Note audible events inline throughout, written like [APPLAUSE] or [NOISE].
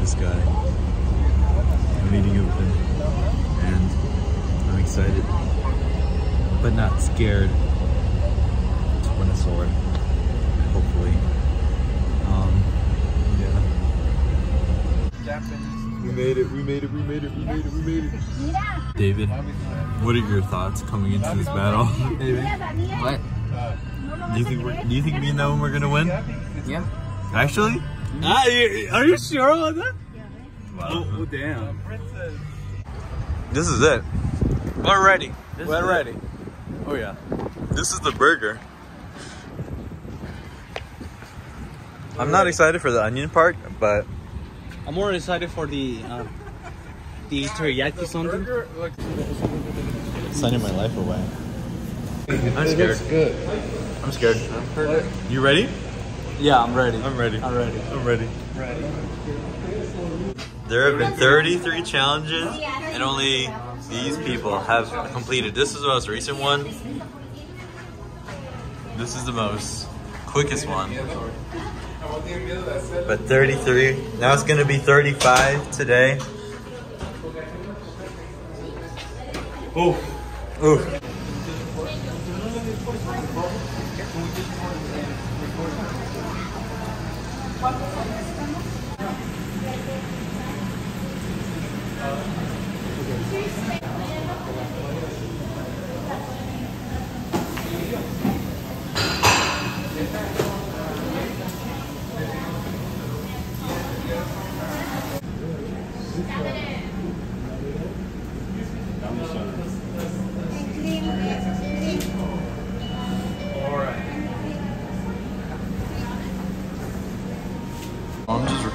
this guy. I'm meeting up with him and I'm excited, but not scared when I saw it, hopefully. Um, yeah. We made it, we made it, we made it, we made it, we made it. Yeah. David, what are your thoughts coming into this battle? David, what? Do you think we're, do you think me and that one we're gonna win? Yeah. Actually? Ah, you- are you sure about that? Oh, oh, damn. This is it. We're ready. This We're is it. ready. Oh yeah. This is the burger. I'm not excited for the onion part, but I'm more excited for the uh, the teriyaki something. sending my life away. I'm scared. good. I'm scared. You ready? Yeah, I'm ready. I'm ready. I'm ready. I'm ready. Ready. There have been 33 challenges, and only these people have completed. This is the most recent one. This is the most quickest one. But 33. Now it's gonna be 35 today. Ooh. Ooh. I'm just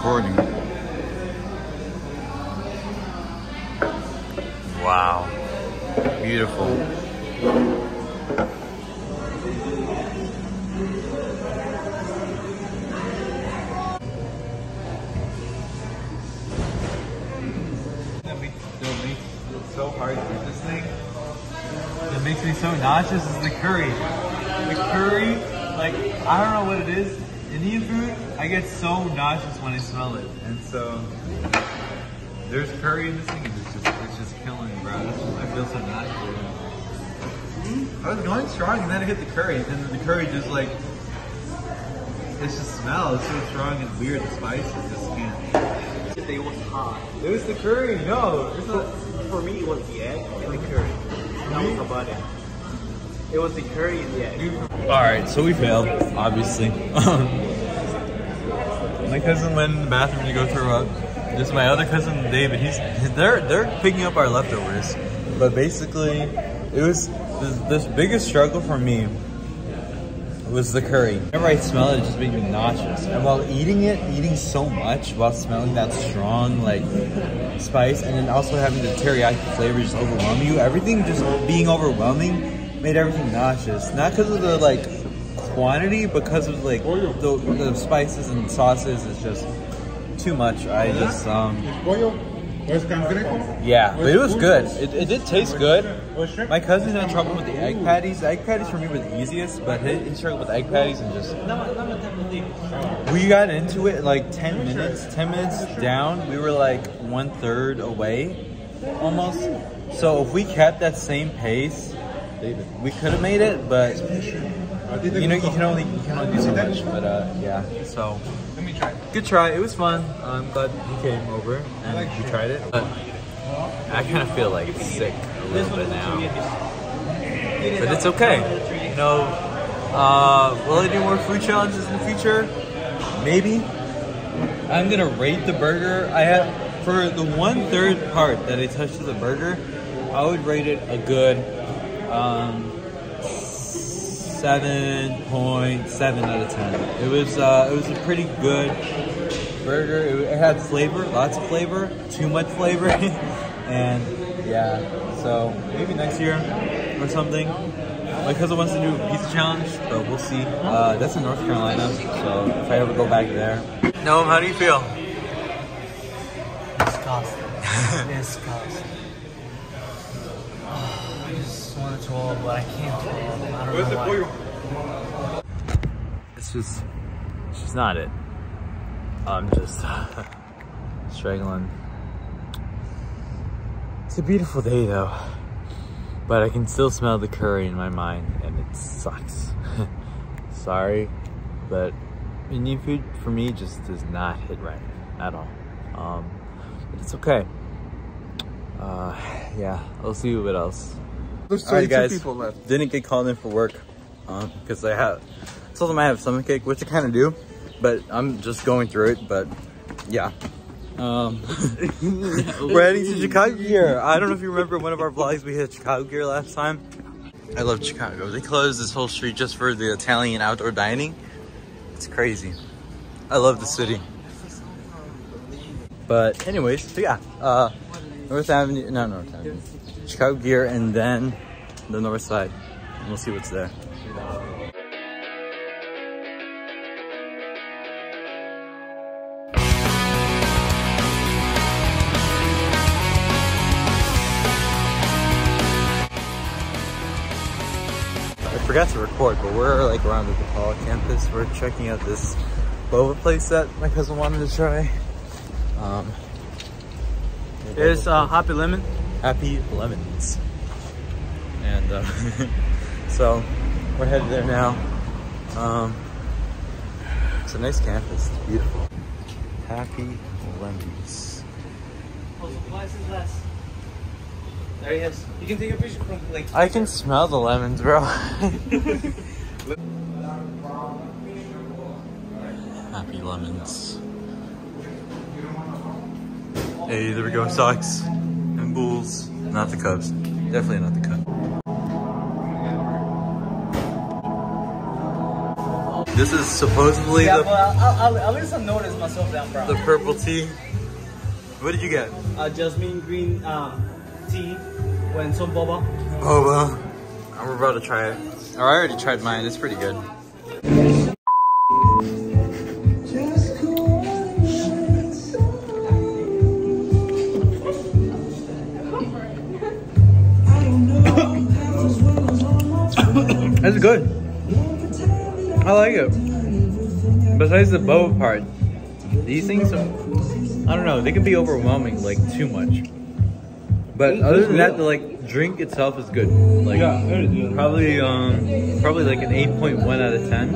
recording. Wow. Beautiful. That makes, that so hard to eat this thing. That makes me so nauseous is the curry. The curry, like, I don't know what it is. Indian food, I get so nauseous when I smell it. And so, there's curry in this thing and it's just, it's just killing me, bro. I feel so nauseous. I was going strong and then I hit the curry and then the curry just like, it just smells so strong and weird, the spices just can't. It was hot. It was the curry, no. It's not, For me, it was the egg and the curry. That was about it. It was the curry and the egg. All right, so we failed, obviously. [LAUGHS] Um, My cousin went in the bathroom to go throw up. This is my other cousin, David. He's they're they're picking up our leftovers, but basically, it was this, this biggest struggle for me was the curry. Whenever I smell it, it just made me nauseous. And while eating it, eating so much while smelling that strong like spice, and then also having the teriyaki flavor just overwhelm you, everything just being overwhelming made everything nauseous. Not because of the like quantity, because of like the, the spices and sauces. It's just too much. I just um yeah, but it was good. It, it did taste good. My cousin had trouble with the egg patties. The egg patties for me were the easiest, but he, he struggled with egg patties and just. We got into it like 10 minutes. 10 minutes down, we were like one third away almost. So if we kept that same pace, we could have made it, but you know, you can only you can only do so much. But uh, yeah, so let me try. good try. It was fun. I'm glad he came over and we tried it. But I kind of feel like sick a little bit now, but it's okay. You know, uh, will I do more food challenges in the future? Maybe. I'm gonna rate the burger. I have for the one third part that I touched of the burger. I would rate it a good um, seven point seven out of ten. It was uh, it was a pretty good burger. It, it had flavor, lots of flavor, too much flavor, [LAUGHS] and yeah. So maybe next year or something. My cousin wants to do a pizza challenge, but we'll see. Uh, that's in North Carolina, so if I ever go back there. No, how do you feel? Disgusting. [LAUGHS] Disgusting. To twirl, but I can't twirl. I don't know why. It's just, it's just not it. I'm just [LAUGHS] struggling. It's a beautiful day though. but I can still smell the curry in my mind and it sucks. [LAUGHS] Sorry, but Indian food for me just does not hit right at all. Um, but it's okay. Uh, yeah, I'll see what else. There's All right, 32 guys. people left. Didn't get called in for work because I have told them I have stomachache, which I kind of do, but I'm just going through it. But yeah, um, we're heading to Chicago Gear. I don't know if you remember one of our vlogs we hit Chicago Gear last time. I love Chicago. They closed this whole street just for the Italian outdoor dining. It's crazy. I love the city. But anyways, so yeah, uh, North Avenue, no, North Avenue, Chicago Gear, and then the north side. And we'll see what's there. I forgot to record, but we're like around the DePaul campus. We're checking out this boba place that my cousin wanted to try. Um, It's uh, Happy Lemon. Happy Lemons. And uh, [LAUGHS] so we're headed there now. Um, it's a nice campus, it's beautiful. Happy Lemons. There he is. You can take a picture from like. I can smell the lemons, bro. [LAUGHS] Happy Lemons. Hey, there we go, Sox and Not the Cubs. Definitely not the Cubs. This is supposedly Yeah, the, but I'll, I'll, I'll leave some notice myself down, the purple tea. What did you get? uh, jasmine green um, tea when some boba. Boba. I'm about to try it. Oh, I already tried mine. It's pretty good. It's good. I like it. Besides the boba part, these things, I don't know, they can be overwhelming, like too much. But other than that, the like drink itself is good. Like probably um probably like an eight point one out of ten.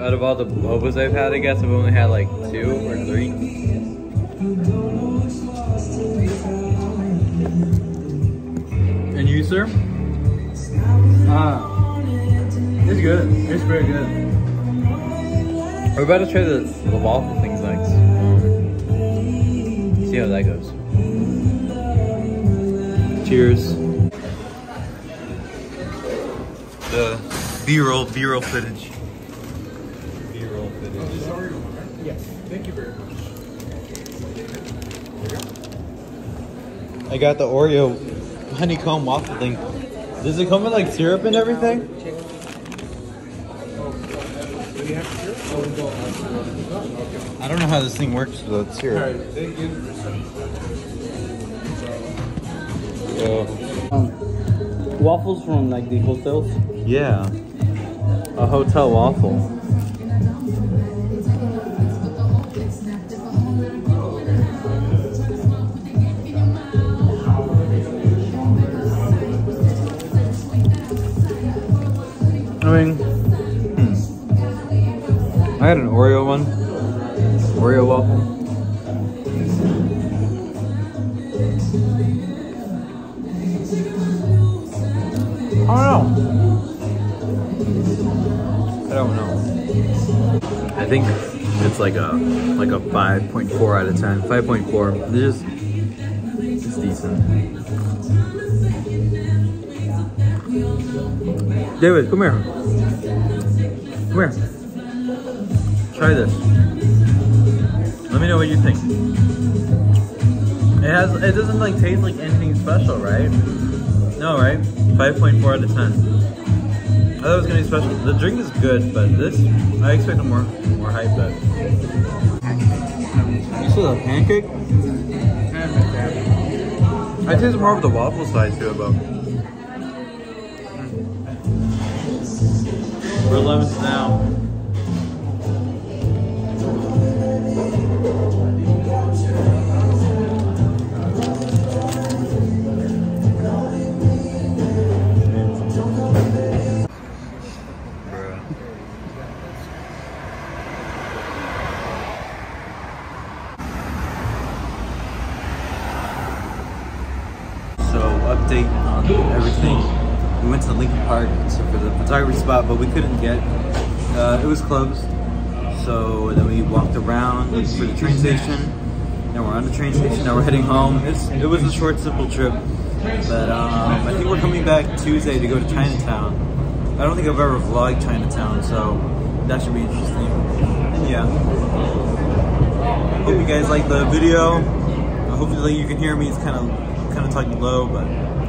Out of all the bobas I've had, I guess I've only had like two or three. And you, sir? Ah, it's good. It's very good. We're about to try the, the waffle things next. See how that goes. Cheers. The B-roll, B-roll footage. B-roll footage. Oh, yes, thank you very much. I got the Oreo honeycomb waffle thing. Does it come with like syrup and everything? I don't know how this thing works without syrup. Alright, thank you. So, Waffles from like the hotels. yeah. A hotel waffle. I mean, don't know. I don't know. I think it's like a like a 5.4 out of 10. 5.4. It's just it's decent. David, come here. Come here. Try this. Let me know what you think. It has it doesn't like taste like anything special, right? No, right? 5.4 out of 10. I thought it was gonna be special. The drink is good, but this I expected more more hype but You saw the pancake? I taste more of the waffle side too, but we're lemons now. Everything. We went to Lincoln Park for the photography spot, but we couldn't get. Uh, it was closed. So then we walked around looked for the train station. Now we're on the train station. Now we're heading home. It's, it was a short, simple trip, but um, I think we're coming back Tuesday to go to Chinatown. I don't think I've ever vlogged Chinatown, so that should be interesting. And yeah. Hope you guys like the video. Hopefully you can hear me. It's kind of kind of talking low, but